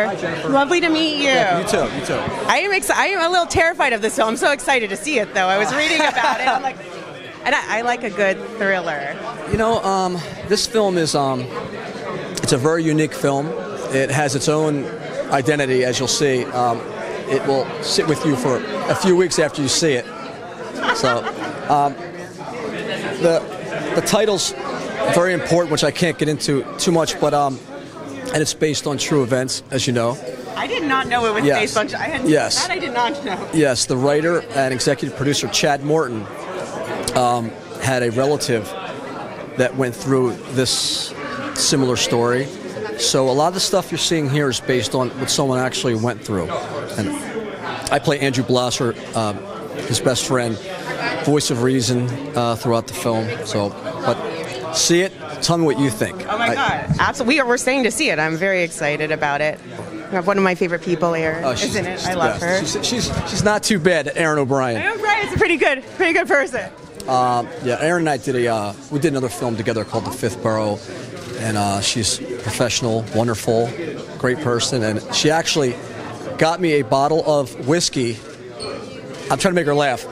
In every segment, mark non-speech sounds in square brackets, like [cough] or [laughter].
Hi, Jennifer. Lovely to meet you. You too. You too. I am exci- I am a little terrified of this film. I'm so excited to see it, though. I was reading about it. I'm like, [laughs] and I, I like a good thriller. You know, um, this film is um, it's a very unique film. It has its own identity, as you'll see. Um, it will sit with you for a few weeks after you see it. So, [laughs] um, the the title's very important, which I can't get into too much, but um, and it's based on true events, as you know. I did not know it was Yes. based on. I had, Yes. That I did not know. Yes, the writer and executive producer Chad Morton um, had a relative that went through this similar story. So a lot of the stuff you're seeing here is based on what someone actually went through. And I play Andrew Blosser, um, his best friend, voice of reason uh, throughout the film. So, but see it. Tell me what you think. Oh my I- god! Absolutely, we are, we're staying to see it. I'm very excited about it. I have one of my favorite people here, oh, she's- isn't it? she's I love best. her. She's, she's, she's not too bad, Erin O'Brien. I know Brian's a pretty good, pretty good person. Yeah, Erin and I did a uh, we did another film together called The Fifth Borough, and uh, she's professional, wonderful, great person, and she actually got me a bottle of whiskey. I'm trying to make her laugh.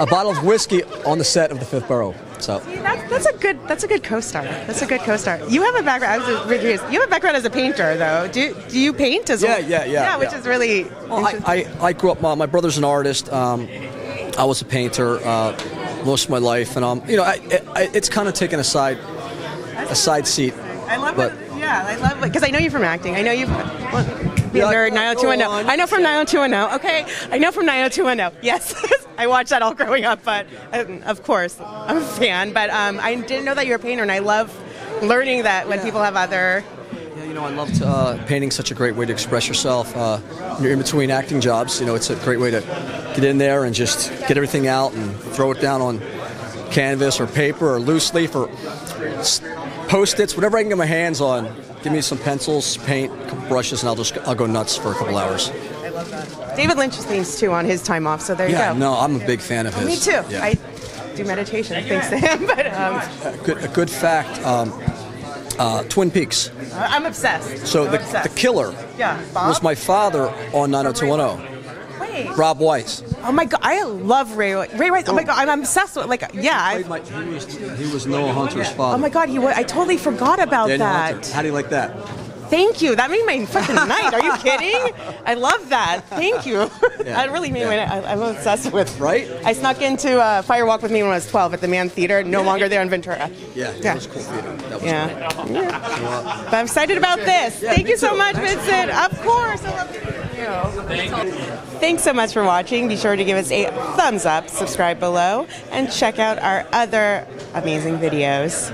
A bottle of whiskey on the set of The Fifth Borough. So See, that's, that's a good that's a good co-star. That's a good co-star. You have a background. I was really curious. You have a background as a painter, though. Do do you paint as Yeah, well? yeah, yeah, Yeah, Yeah, which yeah. is really. Well, I, I, I grew up. My, my brother's an artist. Um, I was a painter uh, most of my life, and um, you know, I, I, it's kind of taken a side a side seat. I love but- it. Yeah, I love it because I know you from acting. I know you. Well, be Yeah, a nerd, go 90210. on. I know from 90210. Okay, I know from 90210. Yes, [laughs] I watched that all [laughs] growing up, but um, of course I'm a fan. But um, I didn't know that you're a painter, and I love learning that when Yeah. people have other. Yeah, you know, I love uh, painting. Such a great way to express yourself. Uh, you're in between acting jobs. You know, it's a great way to get in there and just get everything out and throw it down on canvas or paper or loose leaf or post-its, whatever I can get my hands on. Give me some pencils, paint, brushes, and I'll just I'll go nuts for a couple hours. David Lynch's themes too on his time off. So there Yeah, you go. no, I'm a big fan of his. Me too. Yeah. I do meditation thanks to him, but um, a, good, a good fact. Um, uh, Twin Peaks. I'm obsessed. So I'm the, obsessed. the killer Yeah, Bob? was my father on 90210. Wait. Rob Weiss. Oh my god, I love Ray. Ray Wise. Oh my god, I'm obsessed with like yeah. I, Played my- he, was, he was Noah Hunter's father. oh my god, he. was, I totally forgot about Daniel that. Hunter. How do you like that? Thank you. That made my fucking night. Are you [laughs] kidding? I love that. Thank you. Yeah. that really made my night. I, I'm obsessed with. Right? I snuck into uh, Fire Walk with Me when I was 12 at the Mann Theater. No longer there in Ventura. Yeah, that was cool theater. That was Yeah. cool. yeah. But I'm excited about this. Yeah, Thank you so too. much, Thanks Vincent. Of course. I love you. Thanks so much for watching. Be sure to give us a thumbs up, subscribe below, and check out our other amazing videos.